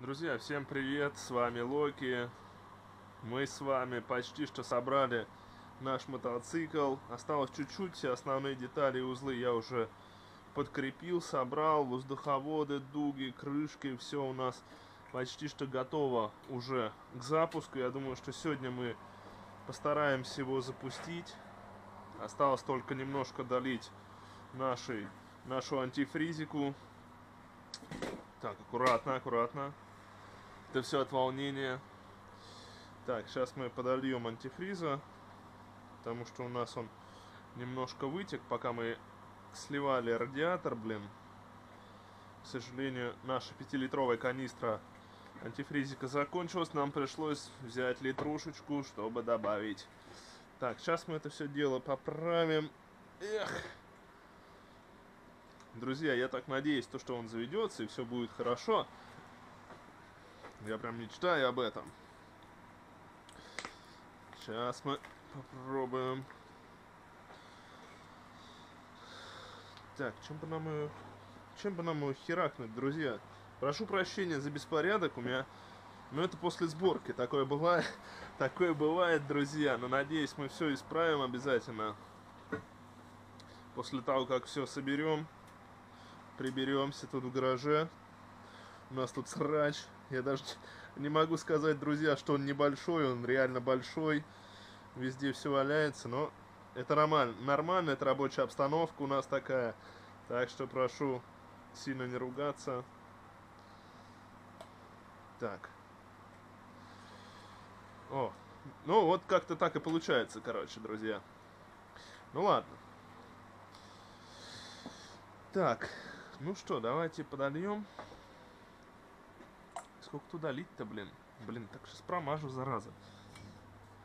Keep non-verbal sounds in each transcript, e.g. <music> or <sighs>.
Друзья, всем привет, с вами Локи. Мы с вами почти что собрали наш мотоцикл. Осталось чуть-чуть, все основные детали и узлы я уже подкрепил, собрал. Воздуховоды, дуги, крышки, все у нас почти что готово уже к запуску. Я думаю, что сегодня мы постараемся его запустить. Осталось только немножко долить нашей, нашу антифризику. Так, аккуратно, аккуратно. Это все от волнения. Так, сейчас мы подольем антифриза, потому что у нас он немножко вытек, пока мы сливали радиатор, блин. К сожалению, наша пятилитровая канистра антифризика закончилась, нам пришлось взять литрушечку, чтобы добавить. Так, сейчас мы это все дело поправим. Эх. Друзья, я так надеюсь, то, что он заведется и все будет хорошо. Я прям мечтаю об этом. Сейчас мы попробуем. Так, чем бы нам ее... Чем бы нам его херакнуть, друзья? Прошу прощения за беспорядок, у меня... Ну, это после сборки, такое бывает. <laughs> такое бывает, друзья. Но надеюсь, мы все исправим обязательно. После того, как все соберем, приберемся тут в гараже. У нас тут срач. Я даже не могу сказать, друзья, что он небольшой, он реально большой. Везде все валяется, но это нормально. Нормально, это рабочая обстановка у нас такая. Так что прошу сильно не ругаться. Так. О, ну вот как-то так и получается, короче, друзья. Ну ладно. Так, ну что, давайте подольем. Сколько туда лить-то, блин? Блин, так сейчас промажу, зараза.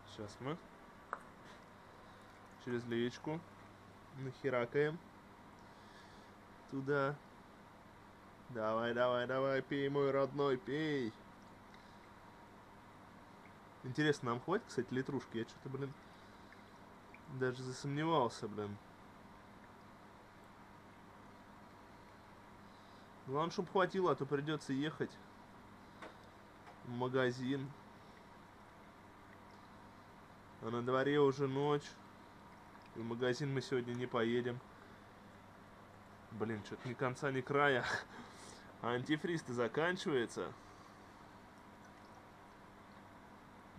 Сейчас мы через леечку нахеракаем туда. Давай, давай, давай, пей, мой родной, пей. Интересно, нам хватит, кстати, литрушки? Я что-то, блин, даже засомневался, блин. Главное, чтобы хватило, а то придется ехать магазин. А на дворе уже ночь. В магазин мы сегодня не поедем. Блин, что-то ни конца, ни края. А антифриз-то заканчивается.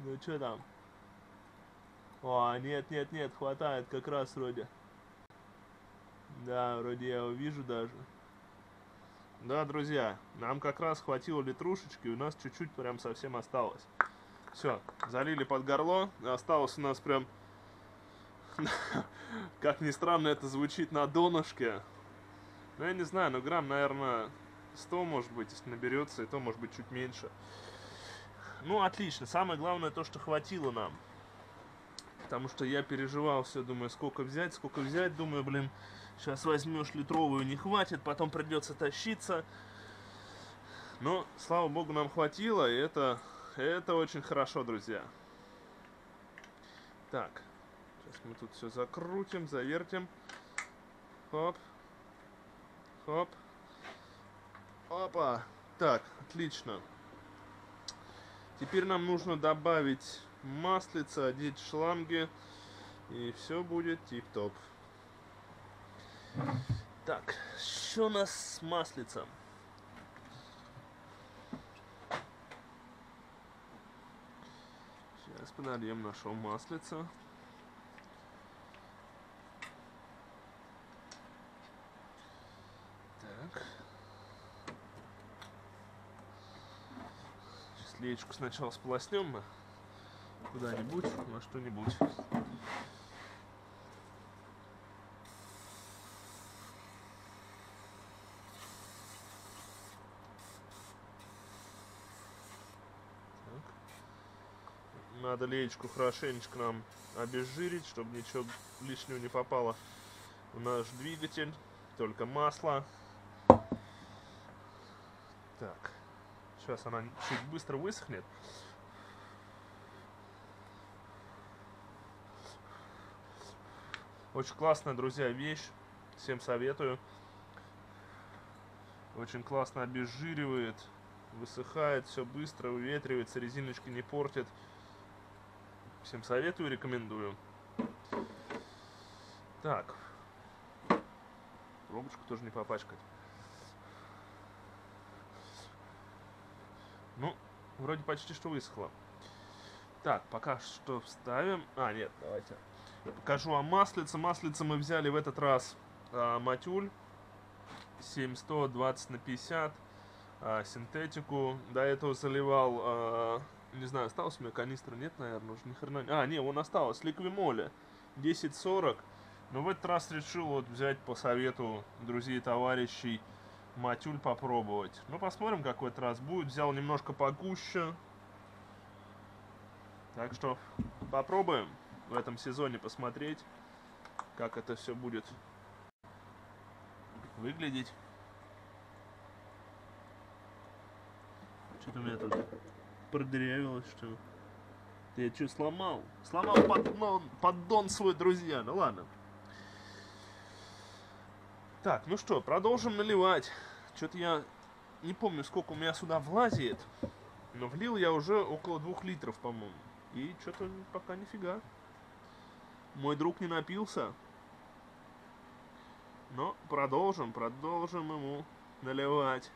Ну что там? О, нет, нет, нет, хватает как раз вроде. Да, вроде я увижу даже. Да, друзья, нам как раз хватило литрушечки, у нас чуть-чуть прям совсем осталось. Все, залили под горло, осталось у нас прям, <laughs> как ни странно это звучит, на донышке. Ну, я не знаю, ну грамм, наверное, 100, может быть, если наберется, и то, может быть, чуть меньше. Ну, отлично, самое главное то, что хватило нам. Потому что я переживал все, думаю, сколько взять, сколько взять, думаю, блин, Сейчас возьмешь литровую, не хватит, потом придется тащиться. Но, слава богу, нам хватило, и это, это очень хорошо, друзья. Так, сейчас мы тут все закрутим, завертим. Хоп. Хоп. Опа. Так, отлично. Теперь нам нужно добавить маслица, одеть шланги, и все будет тип-топ. Так, что у нас с маслицем? Сейчас подольем нашего маслица. Так. Сейчас сначала сполоснем мы куда-нибудь, на что-нибудь. Надо леечку хорошенечко нам обезжирить, чтобы ничего лишнего не попало в наш двигатель. Только масло. Так. Сейчас она чуть быстро высохнет. Очень классная, друзья, вещь. Всем советую. Очень классно обезжиривает. Высыхает все быстро, выветривается, резиночки не портит. Всем советую, рекомендую. Так. Пробочку тоже не попачкать. Ну, вроде почти что высохло. Так, пока что вставим. А, нет, давайте. Покажу вам маслице. Маслице мы взяли в этот раз а, матюль 7100 20 на 50 а, синтетику. До этого заливал, а, не знаю, осталось у меня канистра? Нет, наверное, уже ни хрена. А, не, он осталось. Ликвимоля 1040. Но в этот раз решил вот взять по совету друзей и товарищей матюль попробовать. Ну, посмотрим, как в этот раз будет. Взял немножко погуще. Так что попробуем в этом сезоне посмотреть, как это все будет выглядеть. Что-то у меня тут продырявилось, что? Ты я что, сломал? Сломал поддон, поддон свой, друзья. Ну ладно. Так, ну что, продолжим наливать. Что-то я не помню, сколько у меня сюда влазит. Но влил я уже около двух литров, по-моему. И что-то пока нифига. Мой друг не напился. Но продолжим, продолжим ему наливать.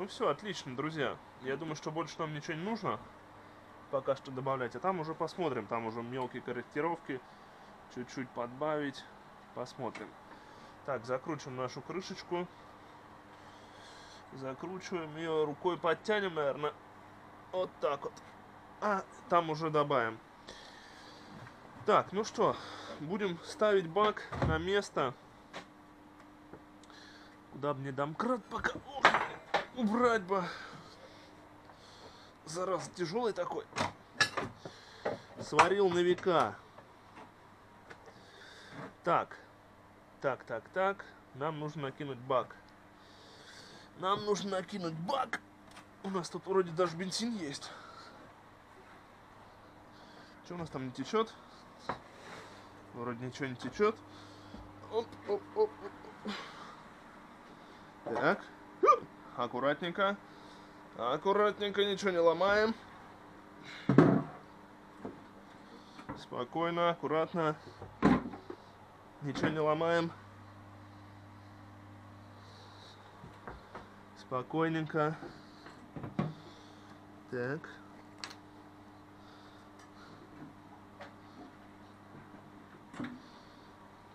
Ну все, отлично, друзья. Я думаю, что больше нам ничего не нужно пока что добавлять. А там уже посмотрим. Там уже мелкие корректировки. Чуть-чуть подбавить. Посмотрим. Так, закручиваем нашу крышечку. Закручиваем ее рукой, подтянем, наверное. Вот так вот. А, там уже добавим. Так, ну что, будем ставить бак на место. Куда мне домкрат пока Ох, убрать бы. Зараз тяжелый такой. Сварил на века. Так, так, так, так. Нам нужно накинуть бак. Нам нужно накинуть бак. У нас тут вроде даже бензин есть. Что у нас там не течет? Вроде ничего не течет. Оп, оп, оп. Так. Аккуратненько. Аккуратненько, ничего не ломаем. Спокойно, аккуратно. Ничего не ломаем. Спокойненько. Так.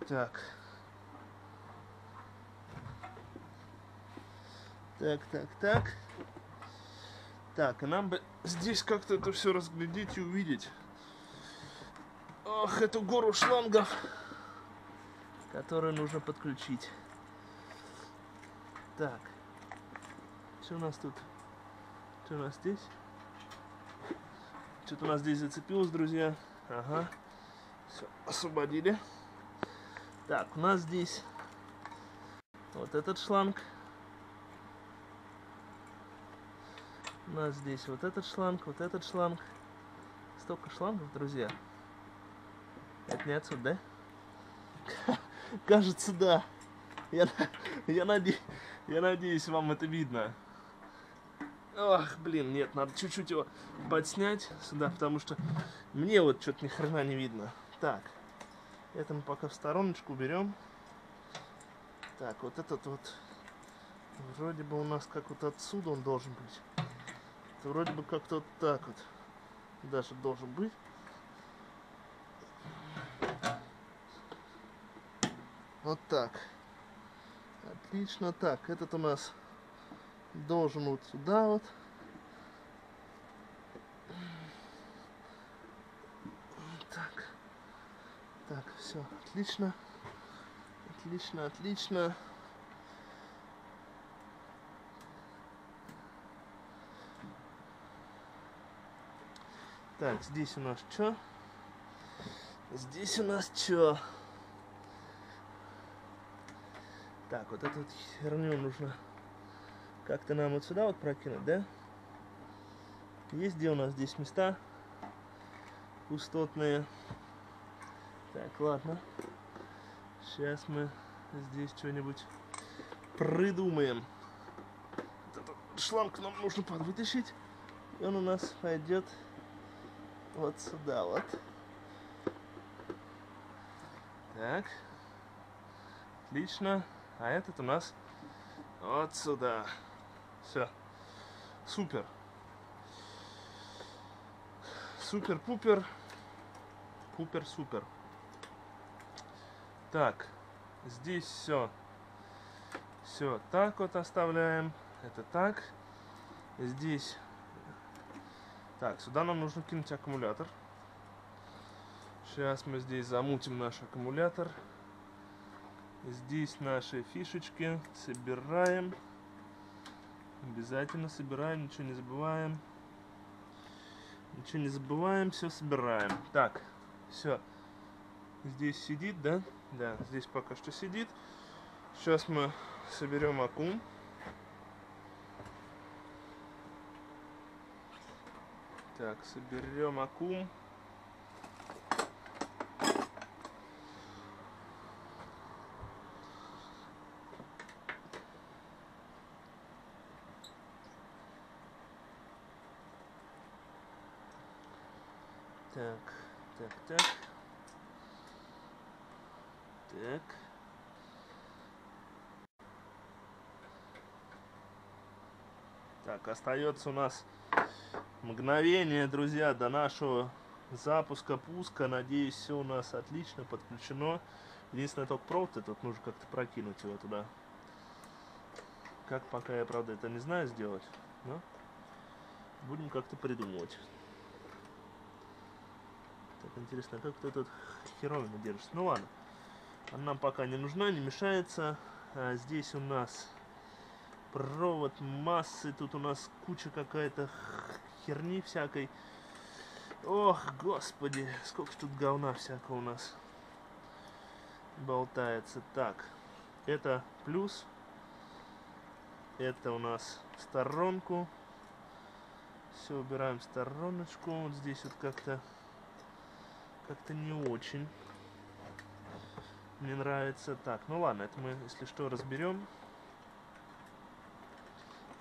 Так. Так, так, так. Так, и нам бы здесь как-то это все разглядеть и увидеть. Ох, эту гору шлангов который нужно подключить. Так. Что у нас тут? Что у нас здесь? Что-то у нас здесь зацепилось, друзья. Ага. Все, освободили. Так, у нас здесь вот этот шланг. У нас здесь вот этот шланг, вот этот шланг. Столько шлангов, друзья. Это не отсюда, да? <laughs> Кажется, да. Я, я, наде, я надеюсь, вам это видно. Ох, блин, нет, надо чуть-чуть его подснять сюда, потому что мне вот что-то ни хрена не видно. Так, это мы пока в стороночку берем. Так, вот этот вот, вроде бы у нас как вот отсюда он должен быть. Вроде бы как-то вот так вот даже должен быть. Вот так. Отлично. Так, этот у нас должен вот сюда вот. Так. Так, все, отлично. Отлично, отлично. Так, здесь у нас что? Здесь у нас что? Так, вот эту вот херню нужно как-то нам вот сюда вот прокинуть, да? Есть где у нас здесь места пустотные? Так, ладно. Сейчас мы здесь что-нибудь придумаем. шланг нам нужно подвытащить. И он у нас пойдет вот сюда вот. Так. Отлично. А этот у нас вот сюда. Все. Супер. Супер-пупер. Пупер-супер. Так. Здесь все. Все так вот оставляем. Это так. Здесь. Так, сюда нам нужно кинуть аккумулятор. Сейчас мы здесь замутим наш аккумулятор. Здесь наши фишечки. Собираем. Обязательно собираем, ничего не забываем. Ничего не забываем, все собираем. Так, все. Здесь сидит, да? Да, здесь пока что сидит. Сейчас мы соберем аккум. Так, соберем аккум. Так, так, так. Так. Так, остается у нас мгновение, друзья, до нашего запуска, пуска. Надеюсь, все у нас отлично подключено. Единственное, только провод этот нужно как-то прокинуть его туда. Как пока я, правда, это не знаю сделать, но будем как-то придумывать. Так, интересно, как ты тут херовина держишься? Ну ладно. Она нам пока не нужна, не мешается. А здесь у нас провод массы. Тут у нас куча какая-то херни всякой. Ох, господи, сколько тут говна всякого у нас болтается. Так, это плюс. Это у нас сторонку. Все убираем стороночку. Вот здесь вот как-то как-то не очень. Мне нравится. Так, ну ладно, это мы, если что, разберем.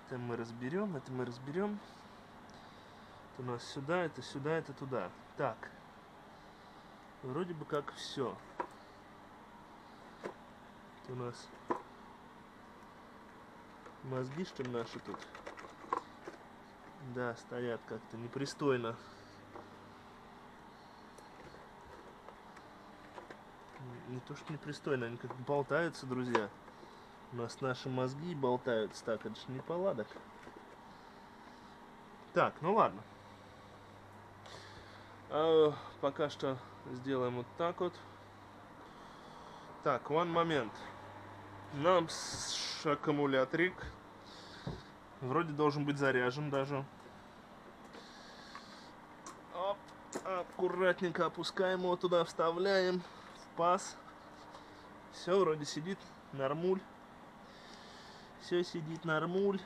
Это мы разберем, это мы разберем. Это у нас сюда, это сюда, это туда. Так. Вроде бы как все. Это у нас мозги, что наши тут. Да, стоят как-то непристойно. не то что непристойно, они как болтаются, друзья. У нас наши мозги болтаются. Так, это же не поладок. Так, ну ладно. А, пока что сделаем вот так вот. Так, one момент. Нам аккумуляторик вроде должен быть заряжен даже. Оп, аккуратненько опускаем его туда, вставляем в паз. Все вроде сидит нормуль. Все сидит нормуль.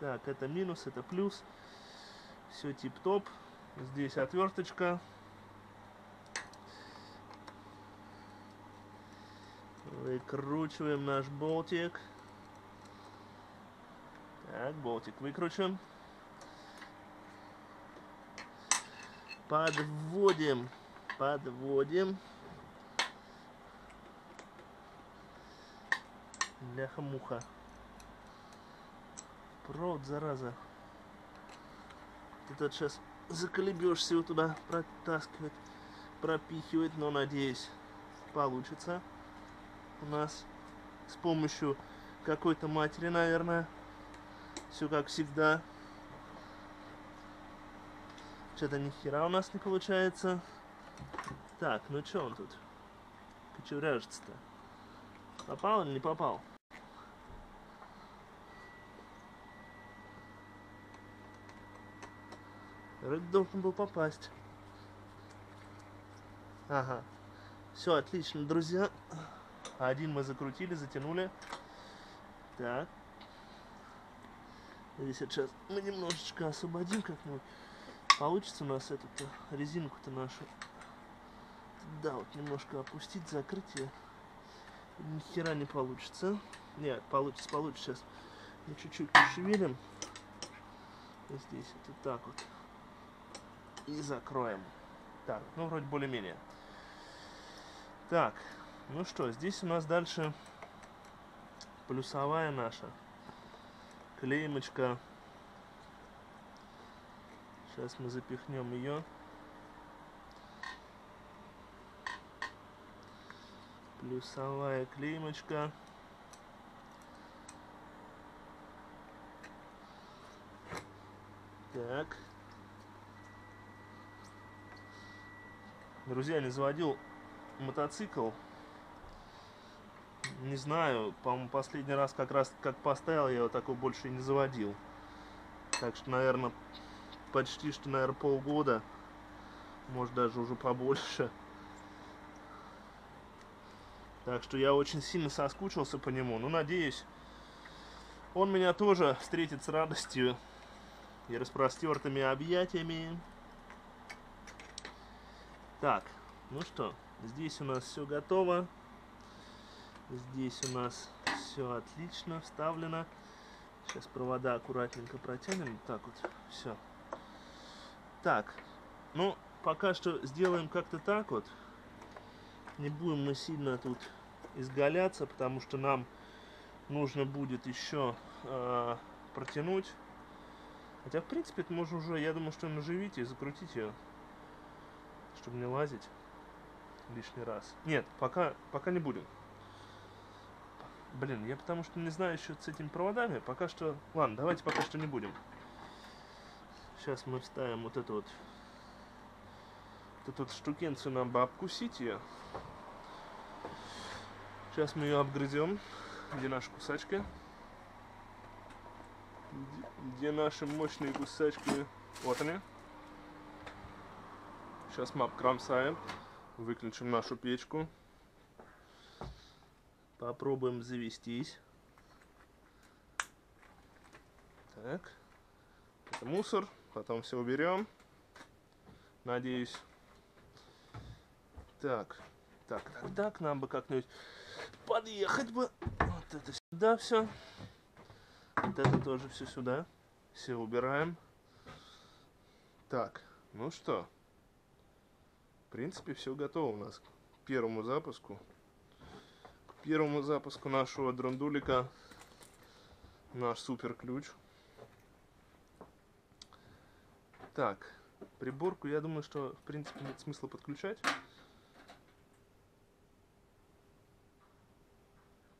Так, это минус, это плюс. Все тип-топ. Здесь отверточка. Выкручиваем наш болтик. Так, болтик выкручен. Подводим. Подводим. Ляха-муха. Провод, зараза. Тут сейчас заколебешься его туда протаскивать, пропихивать, но надеюсь получится у нас с помощью какой-то матери, наверное. Все как всегда. Что-то ни хера у нас не получается. Так, ну что он тут? Кочуряжется-то. Попал или не попал? Вроде должен был попасть. Ага. Все, отлично, друзья. Один мы закрутили, затянули. Так. Здесь сейчас мы немножечко освободим как-нибудь. Получится у нас эту резинку-то нашу. Да, вот немножко опустить, закрыть ее. Ни хера не получится. Нет, получится, получится сейчас. Мы чуть-чуть пошевелим. Здесь вот так вот. И закроем. Так, ну вроде более-менее. Так, ну что, здесь у нас дальше плюсовая наша клеймочка. Сейчас мы запихнем ее. Плюсовая клеймочка. Так. Друзья, не заводил мотоцикл. Не знаю, по-моему, последний раз как раз как поставил, я его такой больше и не заводил. Так что, наверное, почти что, наверное, полгода. Может, даже уже побольше. Так что я очень сильно соскучился по нему. Ну, надеюсь, он меня тоже встретит с радостью и распростертыми объятиями. Так, ну что, здесь у нас все готово. Здесь у нас все отлично вставлено. Сейчас провода аккуратненько протянем. Так вот, все. Так, ну, пока что сделаем как-то так вот. Не будем мы сильно тут изгаляться, потому что нам нужно будет еще э, протянуть. Хотя, в принципе, это можно уже, я думаю, что наживите и закрутите ее, чтобы не лазить лишний раз. Нет, пока, пока не будем. Блин, я потому что не знаю еще с этими проводами. Пока что... Ладно, давайте пока что не будем. Сейчас мы вставим вот эту вот... Вот эту вот штукенцию нам бы обкусить ее. Сейчас мы ее обгрызем. Где наши кусачки? Где, где наши мощные кусачки? Вот они. Сейчас мы обкромсаем. Выключим нашу печку. Попробуем завестись. Так. Это мусор. Потом все уберем. Надеюсь. Так. Так, так, так. Нам бы как-нибудь подъехать бы. Вот это сюда все. Вот это тоже все сюда. Все убираем. Так, ну что. В принципе, все готово у нас к первому запуску первому запуску нашего драндулика наш супер ключ. Так, приборку я думаю, что в принципе нет смысла подключать.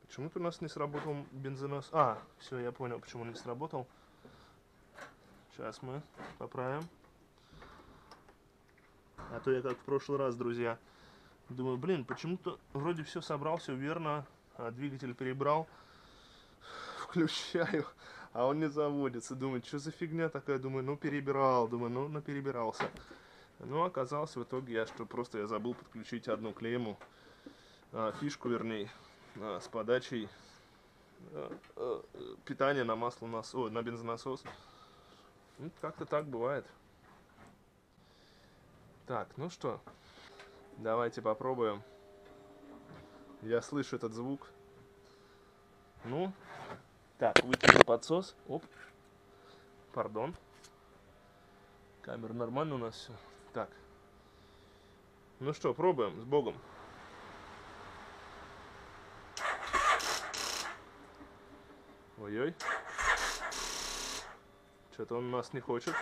Почему-то у нас не сработал бензонос. А, все, я понял, почему не сработал. Сейчас мы поправим. А то я как в прошлый раз, друзья, Думаю, блин, почему-то вроде все собрал, все верно, а двигатель перебрал. <sighs> Включаю, <laughs> а он не заводится. Думаю, что за фигня такая? Думаю, ну перебирал, думаю, ну, ну перебирался. Ну, оказалось в итоге, я что просто я забыл подключить одну клемму, а, фишку вернее, а, с подачей а, а, питания на масло, нас, о, на бензонасос. Ну, как-то так бывает. Так, ну что, Давайте попробуем. Я слышу этот звук. Ну, так, выкинем подсос. Оп. Пардон. Камера нормально у нас все. Так. Ну что, пробуем с Богом. Ой-ой. Что-то он нас не хочет.